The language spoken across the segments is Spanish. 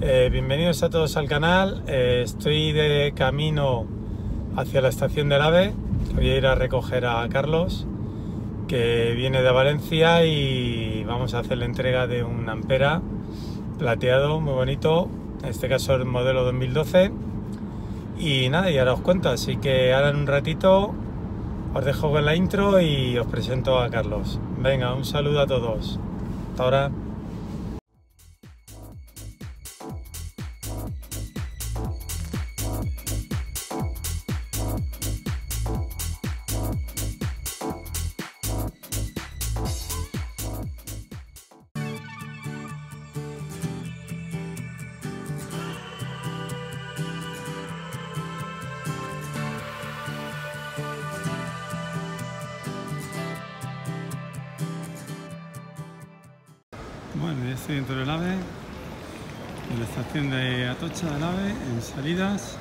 Eh, bienvenidos a todos al canal. Eh, estoy de camino hacia la estación del AVE. Voy a ir a recoger a Carlos, que viene de Valencia y vamos a hacer la entrega de un Ampera plateado, muy bonito. En este caso el modelo 2012. Y nada, y ahora os cuento. Así que ahora en un ratito os dejo con la intro y os presento a Carlos. Venga, un saludo a todos. Hasta ahora. Estoy dentro del AVE, en la estación de Atocha del AVE, en salidas,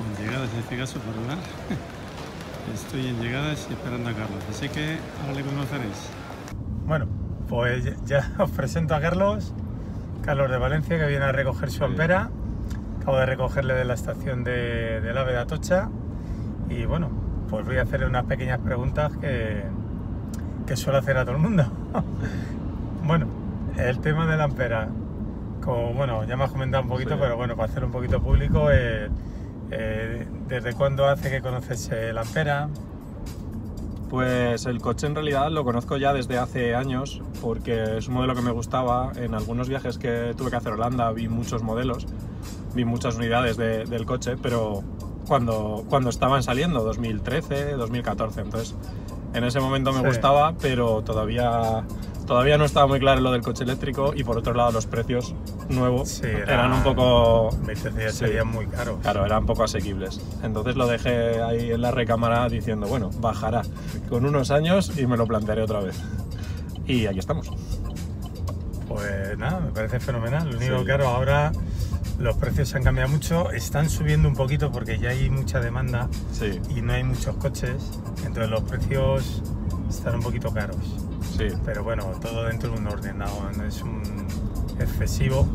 en llegadas en este caso, por hablar. Estoy en llegadas y esperando a Carlos, así que ahora le conoceréis. Bueno, pues ya os presento a Carlos, Carlos de Valencia, que viene a recoger su ampera. Acabo de recogerle de la estación de, del AVE de Atocha y bueno, pues voy a hacerle unas pequeñas preguntas que, que suelo hacer a todo el mundo. Bueno, el tema de la ampera, como bueno, ya me has comentado un poquito, Sí. pero bueno, para hacer un poquito público, eh, eh, ¿desde cuándo hace que conoces el ampera? Pues el coche en realidad lo conozco ya desde hace años porque es un modelo que me gustaba. En algunos viajes que tuve que hacer a Holanda vi muchos modelos, vi muchas unidades de- del coche, pero cuando, cuando estaban saliendo, 2013, 2014. Entonces, en ese momento me Sí. gustaba, pero todavía, todavía no estaba muy claro lo del coche eléctrico y por otro lado los precios nuevos Sí, era- eran un poco... Me decía, Sí. serían muy caros. Claro, eran poco asequibles. Entonces lo dejé ahí en la recámara diciendo, bueno, bajará con unos años y me lo plantearé otra vez. Y aquí estamos. Pues nada, me parece fenomenal. Lo único Sí. claro, ahora los precios se han cambiado mucho, están subiendo un poquito porque ya hay mucha demanda Sí, y no hay muchos coches, entonces los precios están un poquito caros. Sí, Pero bueno, todo dentro de un orden, no, no es un excesivo,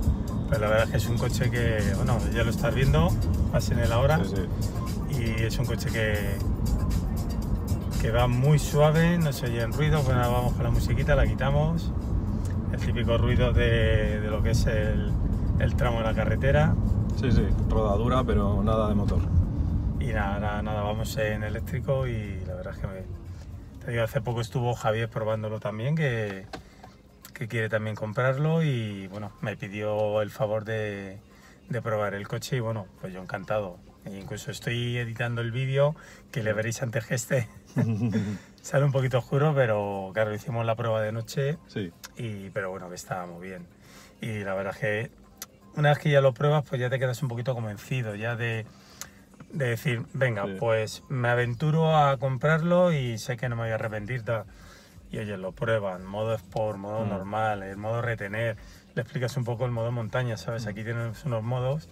pero la verdad es que es un coche que, bueno, ya lo estás viendo, vas en el ahora sí, sí. y es un coche que, que va muy suave, no se oyen ruidos, bueno, ahora vamos con la musiquita, la quitamos, el típico ruido de, de lo que es el, el tramo de la carretera Sí, sí, rodadura, pero nada de motor. y nada, ahora nada, vamos en eléctrico y la verdad es que me, te digo, hace poco estuvo Javier probándolo también, que, que quiere también comprarlo y bueno, me pidió el favor de, de probar el coche y bueno, pues yo encantado. E incluso estoy editando el vídeo que le veréis antes que este. Sale un poquito oscuro, pero claro, hicimos la prueba de noche Sí, y pero bueno, que estaba muy bien. Y la verdad es que una vez que ya lo pruebas, pues ya te quedas un poquito convencido, ya de, de decir, venga, Sí. pues me aventuro a comprarlo y sé que no me voy a arrepentir. tal. Y oye, lo prueban, modo sport, modo Mm. normal, el modo retener, le explicas un poco el modo montaña, ¿sabes? Mm. Aquí tienes unos modos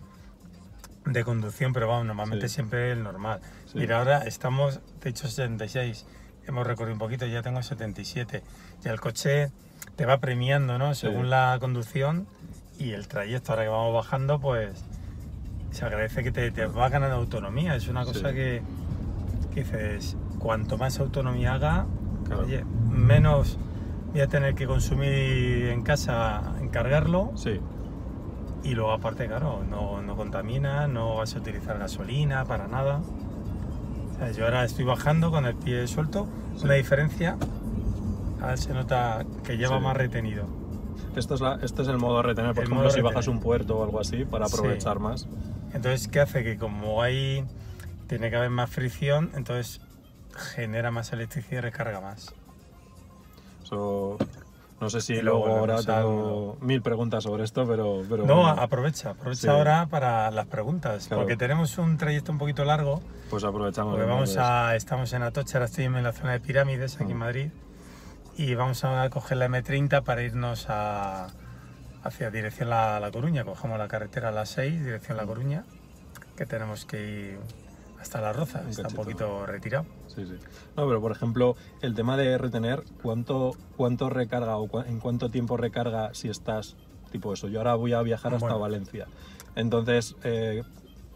de conducción, pero vamos, normalmente Sí. siempre el normal. Sí. Mira, ahora estamos, de hecho, 76, hemos recorrido un poquito, ya tengo 77. Y el coche te va premiando, ¿no? Según la conducción y el trayecto. Ahora que vamos bajando, pues se agradece que te, te va ganando autonomía. Es una cosa Sí. que, que dices, cuanto más autonomía haga, Claro. oye, menos voy a tener que consumir en casa en cargarlo. sí, Y luego aparte, claro, no, no contamina, no vas a utilizar gasolina para nada. O sea, yo ahora estoy bajando con el pie suelto, Sí. una diferencia, ahora se nota que lleva Sí. más retenido. Esto es, la, esto es el modo retener, por El ejemplo, si retener. bajas un puerto o algo así, para Sí. aprovechar más. Entonces, ¿qué hace? Que como hay, tiene que haber más fricción, entonces genera más electricidad y recarga más. Eso, no sé si Y luego luego ahora tengo mil preguntas sobre esto, pero... pero No, bueno, aprovecha, aprovecha Sí. ahora para las preguntas, Claro. porque tenemos un trayecto un poquito largo, pues aprovechamos. porque vamos a, estamos en Atocha, ahora estoy en la zona de pirámides, aquí en Mm. Madrid, y vamos a coger la M30 para irnos a, hacia dirección La, la Coruña, cogemos la carretera a las 6, dirección La Coruña, que tenemos que ir hasta La Roza, Un está un cachito. poquito retirado. Sí, sí. No, pero por ejemplo, el tema de retener, ¿cuánto, cuánto recarga o cua- en cuánto tiempo recarga si estás tipo eso. Yo ahora voy a viajar hasta Bueno. Valencia. Entonces, eh,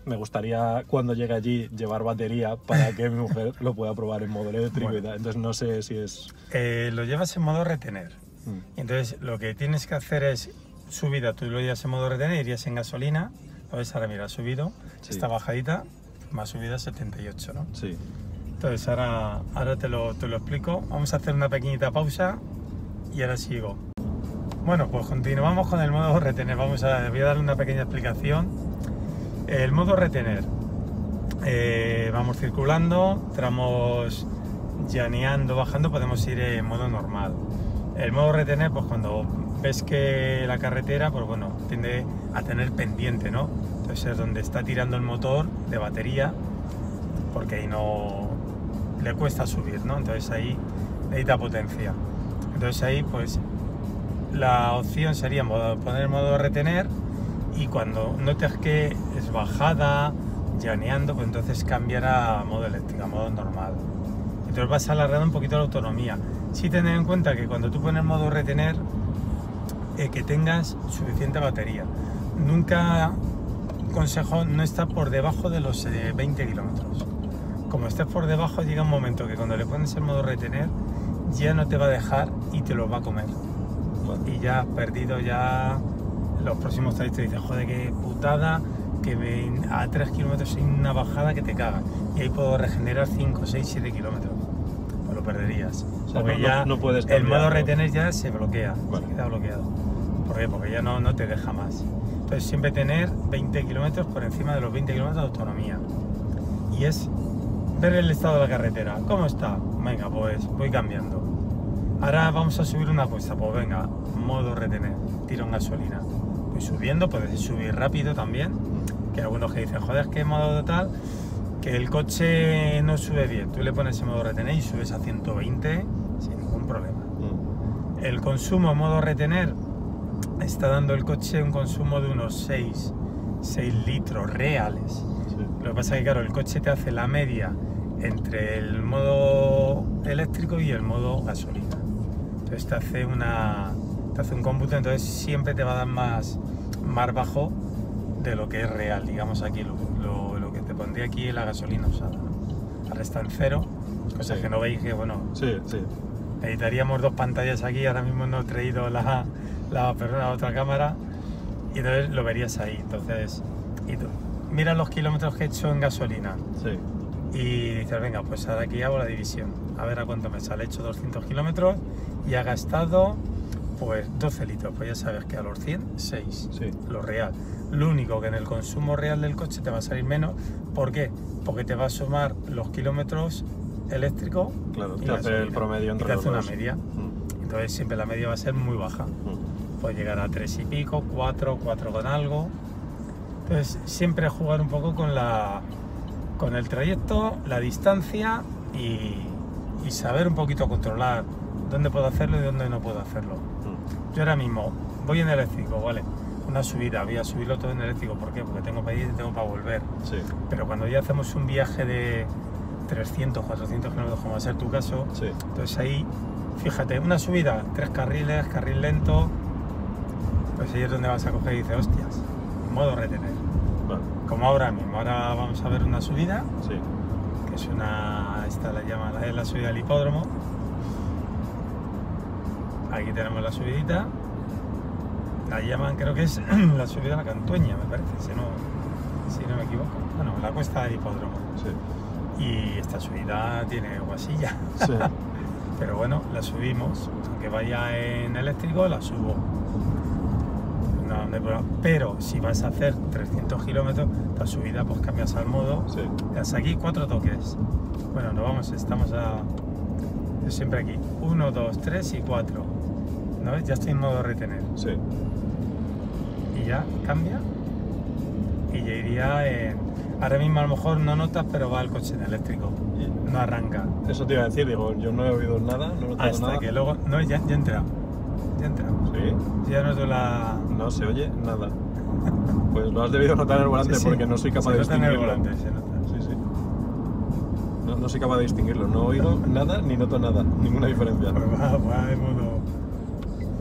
me gustaría cuando llegue allí llevar batería para que mi mujer lo pueda probar en modo eléctrico y Bueno. tal. Entonces, no sé si es... Eh, lo llevas en modo retener. Mm, Entonces, lo que tienes que hacer es subida, tú lo llevas en modo retener, irías en gasolina. ¿Lo ves? Ahora mira, ha subido, Sí. esta bajadita, más subida 78, ¿no? Sí. Entonces, ahora, ahora te, lo, te lo explico. Vamos a hacer una pequeñita pausa y ahora sigo. Bueno, pues continuamos con el modo retener. Vamos a, voy a darle una pequeña explicación. El modo retener. Eh, vamos circulando, tramos llaneando, bajando, podemos ir en modo normal. El modo retener, pues cuando ves que la carretera, pues bueno, tiende a tener pendiente, ¿no? Entonces es donde está tirando el motor de batería, porque ahí no le cuesta subir, ¿no? Entonces ahí necesita potencia. Entonces ahí, pues la opción sería poner modo retener y cuando notes que es bajada, llaneando, pues entonces cambiar a modo eléctrico, a modo normal. Entonces vas alargando un poquito la autonomía. Sí tener en cuenta que cuando tú pones modo retener, eh, que tengas suficiente batería. Nunca, consejo, no está por debajo de los eh, 20 kilómetros. Como estés por debajo, llega un momento que cuando le pones el modo retener, ya no te va a dejar y te lo va a comer y ya has perdido ya los próximos trayectos. Dices, joder, qué putada, que me- a 3 kilómetros hay una bajada que te caga. Y ahí puedo regenerar 5, 6, 7 kilómetros. Pues lo perderías. O sea, Porque no- no- ya no puedes el cambiar, modo ¿no? retener ya se bloquea, Vale. se queda bloqueado. ¿Por qué? Porque ya no, no te deja más. Entonces siempre tener 20 kilómetros por encima de los 20 kilómetros de autonomía. Y es ver el estado de la carretera. ¿Cómo está? Venga, pues voy cambiando. Ahora vamos a subir una cuesta, pues venga, modo retener, tiro en gasolina. Voy subiendo, puedes subir rápido también, que hay algunos que dicen, joder, es que modo tal, que el coche no sube bien. Tú le pones en modo retener y subes a 120 sin ningún problema. Mm, El consumo en modo retener está dando el coche un consumo de unos 6, 6 litros reales. sí. Lo que pasa es que, claro, el coche te hace la media entre el modo eléctrico y el modo gasolina. Entonces te hace, una, te hace un cómputo, entonces siempre te va a dar más, más bajo de lo que es real, digamos aquí, lo, lo- lo que te pondría aquí es la gasolina usada. Ahora está en cero, cosa Sí. que no veis que, bueno, Sí, sí. Necesitaríamos dos pantallas aquí, ahora mismo no he traído la, la, perdón, la otra cámara y entonces lo verías ahí. Entonces, y tú, mira los kilómetros que he hecho en gasolina Sí. y dices, venga, pues ahora aquí hago la división. A ver a cuánto me sale. He hecho 200 kilómetros y ha gastado pues 12 litros. Pues ya sabes que a los 100, 6. Sí. Lo real. Lo único que en el consumo real del coche te va a salir menos. ¿Por qué? Porque te va a sumar los kilómetros eléctricos. Claro, y te hace el promedio Y entre te los hace una media. Mm, Entonces siempre la media va a ser muy baja. mm. Puede llegar a 3 y pico, 4, 4 con algo. Entonces siempre jugar un poco con la con el trayecto, la distancia y, y saber un poquito controlar dónde puedo hacerlo y dónde no puedo hacerlo. Mm. Yo ahora mismo voy en eléctrico, ¿vale? Una subida, voy a subirlo todo en eléctrico. ¿Por qué? Porque tengo para ir y tengo para volver. Sí, Pero cuando ya hacemos un viaje de 300, 400 kilómetros, como va a ser tu caso, sí. entonces ahí, fíjate, una subida, tres carriles, carril lento, pues ahí es donde vas a coger y dices, hostias, modo retener. Vale, Como ahora mismo, ahora vamos a ver una subida, sí. que es una, esta la llama, la, es la subida del hipódromo. Aquí tenemos la subidita. La llaman, creo que es la subida de la Cantueña, me parece, si no, si no me equivoco. Bueno, la cuesta del hipódromo. Sí. Y esta subida tiene guasilla. Sí. Pero bueno, la subimos. Aunque vaya en eléctrico, la subo. No, no hay problema. Pero si vas a hacer 300 kilómetros, la subida, pues cambias al modo. Sí. Hasta aquí cuatro toques. Bueno, nos vamos, estamos a. Siempre aquí. Uno, dos, tres y cuatro. ¿No ves? Ya estoy en modo retener. Sí. Y ya cambia. Y ya iría en. Ahora mismo a lo mejor no notas, pero va el coche en eléctrico. No arranca. Eso te iba a decir, digo, yo no he oído nada, no he notado Hasta nada. que luego. No, ya, ya entra. Ya entra. Sí, Ya noto la. no se oye nada. Pues lo has debido notar en el volante Sí, sí. porque no soy capaz Se de nota en el distinguirlo. volante, se nota. Sí, sí. No, no soy capaz de distinguirlo. No he oído nada ni noto nada. Ninguna diferencia. Pues va, va de modo.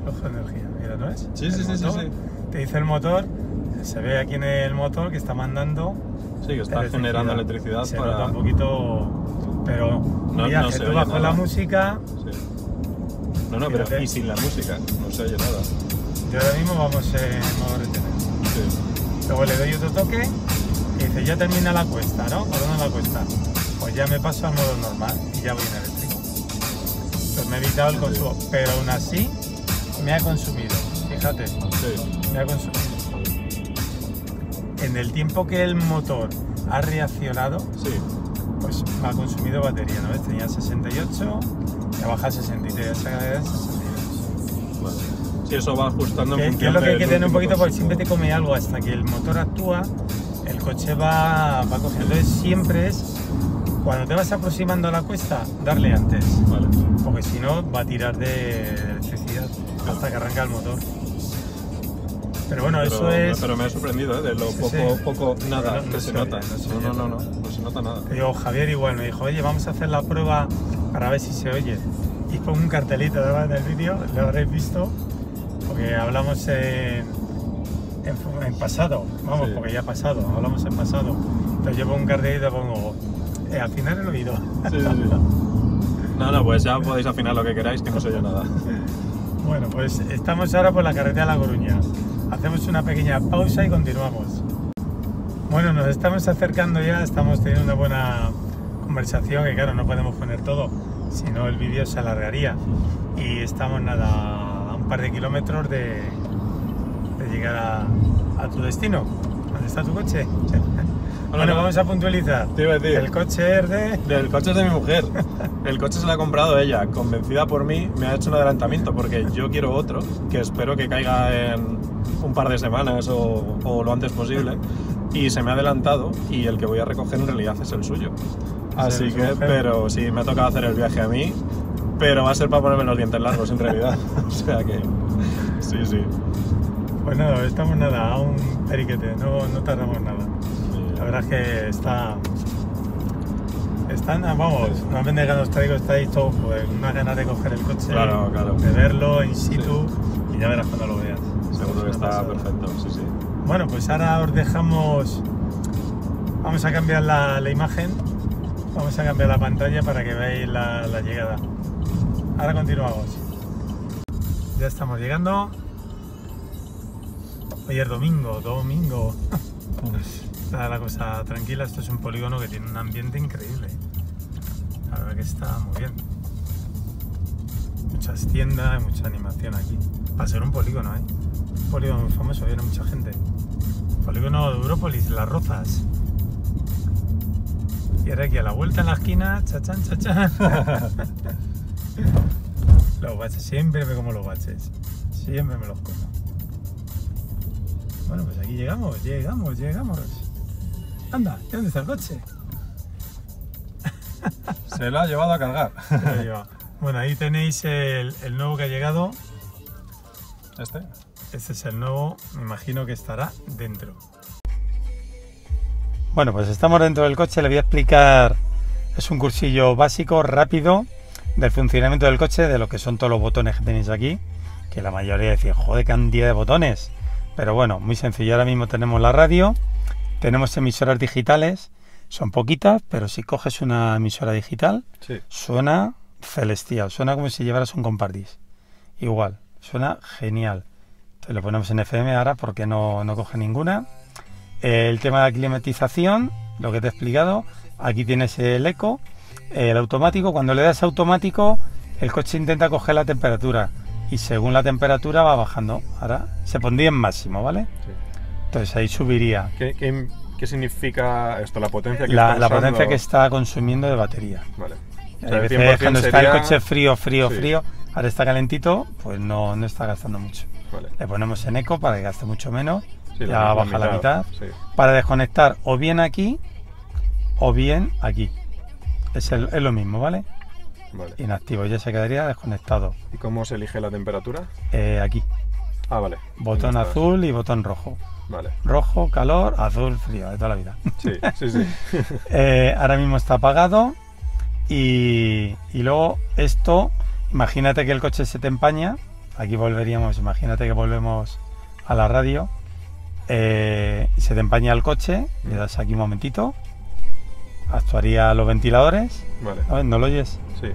Ojo energía. Mira, ¿no es? Sí, sí, sí, sí, sí. te dice el motor, se ve aquí en el motor que está mandando Sí, que está generando electricidad Se para. nota un poquito, pero No- mira, no que se tú oye vas con la nada. música, Sí. No, no, pero Fíjate. y sin la música, no se oye nada. y ahora mismo vamos en modo retener. Sí. Luego le doy otro toque y dice, ya termina la cuesta, ¿no? ¿Por dónde la cuesta? Pues ya me paso al modo normal y ya voy en eléctrico. Pues me he evitado el consumo, pero aún así me ha consumido, fíjate, Sí. me ha consumido. En el tiempo que el motor ha reaccionado, Sí. pues ha consumido batería, ¿no? Tenía 68, ya baja a 63, ya se acaba de 62. Vale. Sí, eso va ajustando Que, es lo que hay que tener un poquito porque siempre te come algo hasta que el motor actúa, el coche va, va cogiendo. Entonces siempre es, cuando te vas aproximando a la cuesta, darle antes, Vale. porque si no va a tirar de electricidad hasta que arranca el motor. Pero bueno, pero, eso es... Pero me ha sorprendido, ¿eh? De lo poco, sí. poco, nada No, no que se nota. no se No, no, no, no, no se nota nada. Digo, Javier igual me dijo, oye, vamos a hacer la prueba para ver si se oye. Y pongo un cartelito debajo del vídeo, lo habréis visto, porque hablamos en, en, pasado, vamos, Sí. porque ya ha pasado, hablamos en pasado. Entonces yo pongo un cartelito y pongo, eh, al final el oído. Sí, sí, sí. No, no, pues ya podéis afinar lo que queráis, que no se oye nada. Bueno, pues estamos ahora por la carretera de La Coruña. Hacemos una pequeña pausa y continuamos. Bueno, nos estamos acercando ya, estamos teniendo una buena conversación, que claro, no podemos poner todo, si no el vídeo se alargaría. Y estamos nada, a un par de kilómetros de, de llegar a, a tu destino. ¿Dónde está tu coche? bueno, no. vamos a puntualizar. Te iba a decir. El coche es de... El coche es de mi mujer. El coche se lo ha comprado ella. Convencida por mí, me ha hecho un adelantamiento porque yo quiero otro que espero que caiga en un par de semanas o, o lo antes posible. Y se me ha adelantado y el que voy a recoger en realidad es el suyo. Así que, pero sí, me ha tocado hacer el viaje a mí, pero va a ser para ponerme los dientes largos en realidad. o sea que, sí, sí. Pues nada, estamos nada, a un periquete, no, no tardamos nada. La verdad es que está. Están, vamos, normalmente cuando os traigo estáis todos pues, unas ganas de coger el coche, Claro, claro. de verlo in situ y ya verás cuando lo veas. Seguro que está perfecto, sí, sí. Bueno, pues ahora os dejamos. Vamos a cambiar la, la imagen, vamos a cambiar la pantalla para que veáis la, la llegada. Ahora continuamos. Ya estamos llegando. Hoy es domingo, domingo. Está la cosa tranquila, esto es un polígono que tiene un ambiente increíble. La verdad que está muy bien. Muchas tiendas, mucha animación aquí. Va a ser un polígono, ¿eh? Polígono muy famoso, viene mucha gente. Polígono de Európolis, Las Rozas. Y ahora aquí a la vuelta en la esquina, chachán, chachán. los baches, siempre me como los baches. Siempre me los como. Bueno, pues aquí llegamos, llegamos, llegamos. Anda, ¿y dónde está el coche? Se lo ha llevado a cargar. Se lo lleva. Bueno, ahí tenéis el, el nuevo que ha llegado. ¿Este? Este es el nuevo, me imagino que estará dentro. Bueno, pues estamos dentro del coche, le voy a explicar, es un cursillo básico, rápido, del funcionamiento del coche, de lo que son todos los botones que tenéis aquí, que la mayoría decía, joder, cantidad de botones. Pero bueno, muy sencillo, ahora mismo tenemos la radio, tenemos emisoras digitales, son poquitas, pero si coges una emisora digital, Sí. suena celestial, suena como si llevaras un compardis. Igual, suena genial. Lo ponemos en FM ahora porque no, no coge ninguna. Eh, el tema de la climatización, lo que te he explicado, aquí tienes el eco, el automático, cuando le das automático, el coche intenta coger la temperatura y según la temperatura va bajando. Ahora se pondría en máximo, ¿vale? Sí. Entonces ahí subiría ¿Qué, qué, qué significa esto? La potencia que la, está la potencia que está consumiendo de batería. Vale. O Hay sea, el veces 100% cuando está el coche frío, frío, Sí. frío, ahora está calentito, pues no, no está gastando mucho. Vale. Le ponemos en eco para que gaste mucho menos, Sí, ya la- baja la mitad. Sí. Para desconectar o bien aquí o bien aquí. Es, el- es lo mismo, ¿vale? Vale. Inactivo, ya se quedaría desconectado. ¿Y cómo se elige la temperatura? Eh, aquí, Ah, vale. botón azul y botón rojo. Vale. Rojo, calor, azul, frío, de toda la vida. Sí, sí, sí. Eh, ahora mismo está apagado y, y luego esto, imagínate que el coche se te empaña, aquí volveríamos, imagínate que volvemos a la radio, eh, se te empaña el coche, le das aquí un momentito, actuaría los ventiladores, Vale. a ver, ¿no lo oyes? Sí.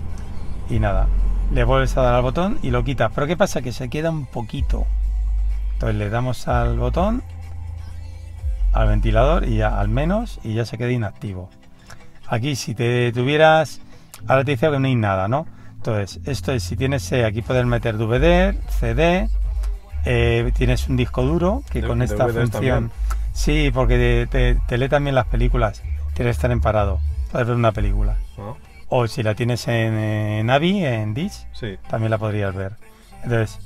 Y nada, le vuelves a dar al botón y lo quitas. Pero ¿qué pasa? Que se queda un poquito. Entonces le damos al botón, al ventilador y ya al menos y ya se queda inactivo. Aquí si te tuvieras, ahora te dice que no hay nada, ¿no? Entonces, esto es si tienes, eh, aquí puedes meter DVD, CD, eh, tienes un disco duro que De- con esta función... también. Sí, porque te, te lee también las películas, tienes que estar en parado, puedes ver una película. ¿No? O si la tienes en, en Navi, en Dish, Sí. también la podrías ver. Entonces,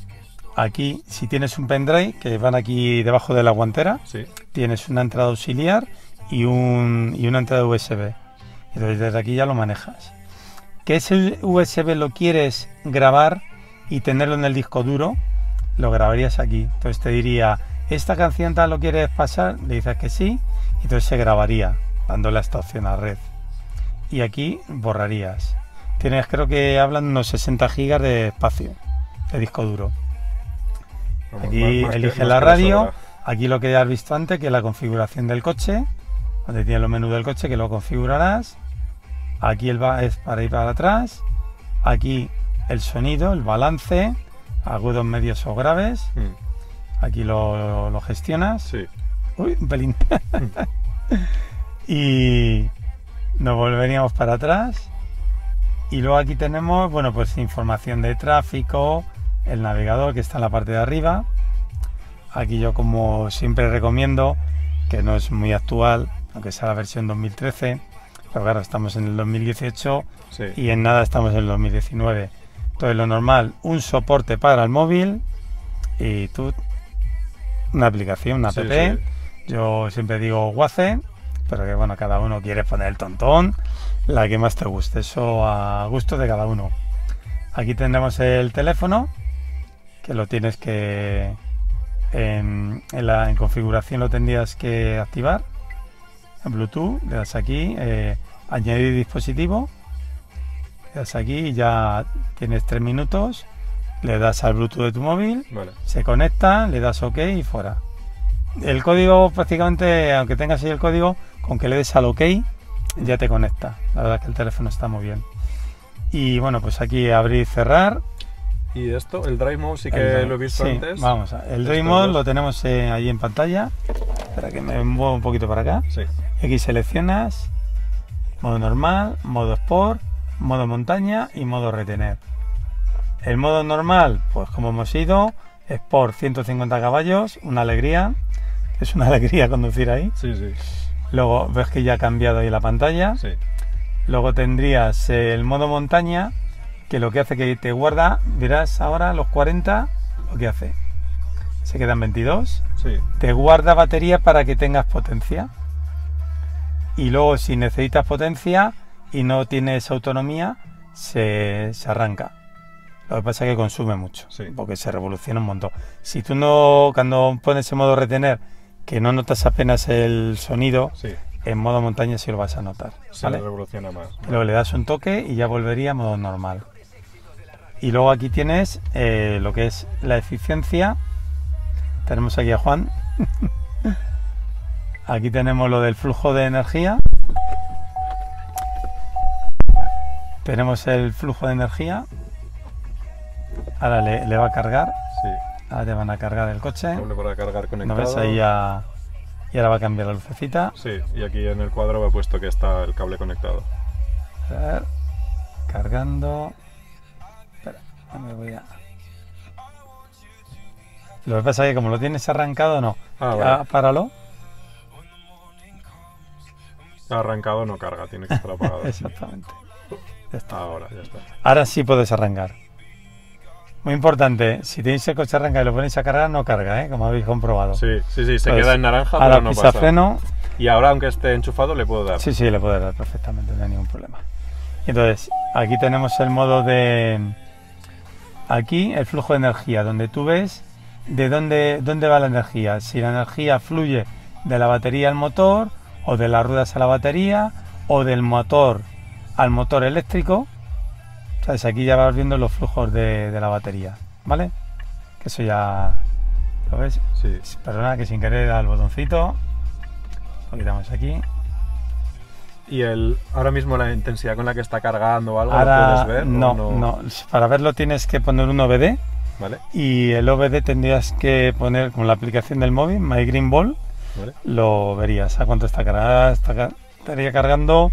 aquí, si tienes un pendrive, que van aquí debajo de la guantera, Sí. tienes una entrada auxiliar y, un, y una entrada USB. Entonces, desde aquí ya lo manejas. Que ese USB lo quieres grabar y tenerlo en el disco duro, lo grabarías aquí. Entonces te diría, ¿esta canción tal lo quieres pasar? Le dices que sí, y entonces se grabaría, dándole esta opción a red. Y aquí borrarías. Tienes, creo que hablan unos 60 gigas de espacio de disco duro. Vamos, Aquí más- más que- elige la radio, aquí lo que ya has visto antes, que es la configuración del coche, donde tiene los menús del coche que lo configurarás. Aquí el va es para ir para atrás. Aquí el sonido, el balance, agudos, medios o graves. Mm, Aquí lo, lo gestionas. Sí. Uy, un pelín. y nos volveríamos para atrás. Y luego aquí tenemos, bueno, pues información de tráfico, el navegador que está en la parte de arriba. Aquí yo como siempre recomiendo, que no es muy actual, aunque sea la versión 2013, pero claro, estamos en el 2018 Sí. y en nada estamos en el 2019. Entonces lo normal, un soporte para el móvil y tú una aplicación, una app. Sí, sí. Yo siempre digo Waze, pero que bueno, cada uno quiere poner el tontón, la que más te guste, eso a gusto de cada uno. Aquí tendremos el teléfono, que lo tienes que en, en la en configuración lo tendrías que activar. En Bluetooth, le das aquí, eh, añadir dispositivo, le das aquí y ya tienes tres minutos, le das al Bluetooth de tu móvil Vale. se conecta, le das OK y fuera. El código prácticamente, aunque tengas ahí el código, con que le des al OK ya te conecta. La verdad que el teléfono está muy bien. Y bueno, pues aquí abrir y cerrar. Y esto, el Drive Mode sí que lo he visto sí, antes. Vamos, a- el Dream Mode lo tenemos eh, ahí en pantalla. Espera que me muevo un poquito para acá. Sí. Aquí seleccionas modo normal, modo sport, modo montaña y modo retener. El modo normal, pues como hemos ido, sport 150 caballos, una alegría. Es una alegría conducir ahí. Sí, sí. Luego ves que ya ha cambiado ahí la pantalla. Sí. Luego tendrías el modo montaña, que lo que hace que te guarda, verás ahora los 40, lo que hace. Se quedan 22 Sí. te guarda batería para que tengas potencia. Y luego si necesitas potencia y no tienes autonomía, se, se arranca. Lo que pasa es que consume mucho, Sí. porque se revoluciona un montón. Si tú no, cuando pones en modo retener, que no notas apenas el sonido, Sí. en modo montaña sí lo vas a notar. Se ¿vale? revoluciona más. Luego le das un toque y ya volvería a modo normal. Y luego aquí tienes eh, lo que es la eficiencia. Tenemos aquí a Juan. aquí tenemos lo del flujo de energía. Tenemos el flujo de energía. Ahora le, le va a cargar. Sí. Ahora te van a cargar el coche. Cable para cargar ¿No conectado. ves? Ahí ya... Y ahora va a cambiar la lucecita. Sí, y aquí en el cuadro he puesto que está el cable conectado. A ver, cargando. Espera, no me voy a. Lo que pasa es que como lo tienes arrancado, no. Ah, Ya, vale. páralo. Arrancado no carga, tiene que estar apagado. Exactamente. Ya está. Ahora, ya está. Ahora sí puedes arrancar. Muy importante, si tenéis el coche arranca y lo ponéis a cargar, no carga, ¿eh? como habéis comprobado. Sí, sí, sí, se Pues, queda en naranja, Ahora pero no pisa pasa. freno. Y ahora, aunque esté enchufado, le puedo dar. Sí, sí, le puedes dar perfectamente, no hay ningún problema. Entonces, aquí tenemos el modo de. Aquí, el flujo de energía, donde tú ves de dónde, dónde va la energía. Si la energía fluye de la batería al motor, o de las ruedas a la batería, o del motor al motor eléctrico. ¿Sabes? Aquí ya vas viendo los flujos de, de la batería, ¿vale? Que eso ya, ¿Lo ves? Sí. Perdona que sin querer al botoncito. Lo quitamos aquí. ¿Y el, ahora mismo la intensidad con la que está cargando o algo lo Ahora, puedes ver? no, no, Para verlo tienes que poner un OBD ¿Vale? y el OBD tendrías que poner con la aplicación del móvil, My Green Ball, ¿Vale? lo verías a cuánto está cargada. Está, estaría cargando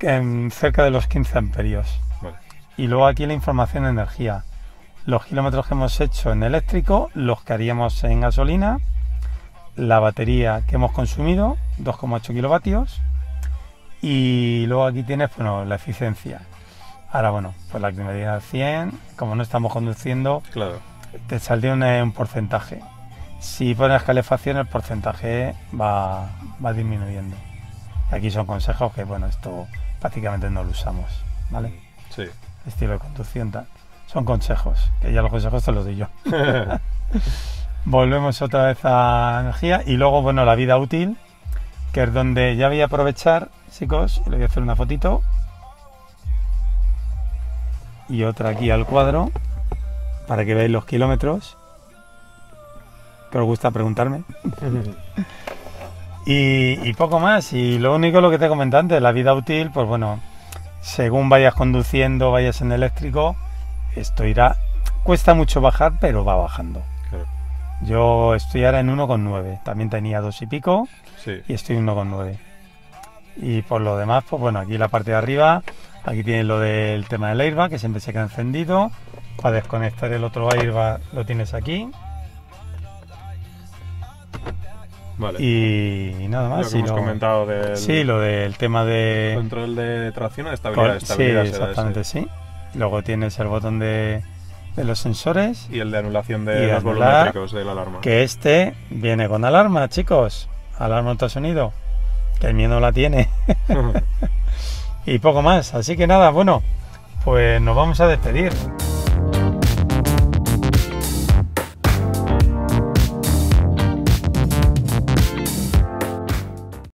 en cerca de los 15 amperios. Vale. Y luego aquí la información de energía. Los kilómetros que hemos hecho en eléctrico, los que haríamos en gasolina, la batería que hemos consumido, 2,8 kilovatios, y luego aquí tienes bueno, la eficiencia. Ahora bueno, pues la climatizar 100, como no estamos conduciendo, Claro. te saldría un, eh, un porcentaje. Si pones calefacción, el porcentaje va, va disminuyendo. Y aquí son consejos que, bueno, esto prácticamente no lo usamos, ¿vale? Sí. Estilo de conducción, tal. Son consejos, que ya los consejos te los doy yo. Volvemos otra vez a energía y luego, bueno, la vida útil, que es donde ya voy a aprovechar, chicos, le voy a hacer una fotito. Y otra aquí al cuadro, para que veáis los kilómetros. Que os gusta preguntarme. Y, y poco más. Y lo único lo que te comenté antes, la vida útil, pues bueno, según vayas conduciendo, vayas en eléctrico, esto irá. Cuesta mucho bajar, pero va bajando. Claro. Yo estoy ahora en 1,9. También tenía dos y pico Sí. y estoy en 1,9. Y por lo demás, pues bueno, aquí la parte de arriba, aquí tienes lo del tema del airbag, que siempre se queda encendido. Para desconectar el otro airbag lo tienes aquí. Vale. Y nada lo más. que y hemos lo- comentado del Sí, lo del tema de... control de tracción o de estabilidad. Cor- Sí, estabilidad será exactamente, ese. sí. Luego tienes el botón de, de los sensores, Y el de anulación de los volumétricos de la alarma. que este viene con alarma, chicos. Alarma ultrasonido, que el no la tiene. y poco más. Así que nada, bueno, pues nos vamos a despedir.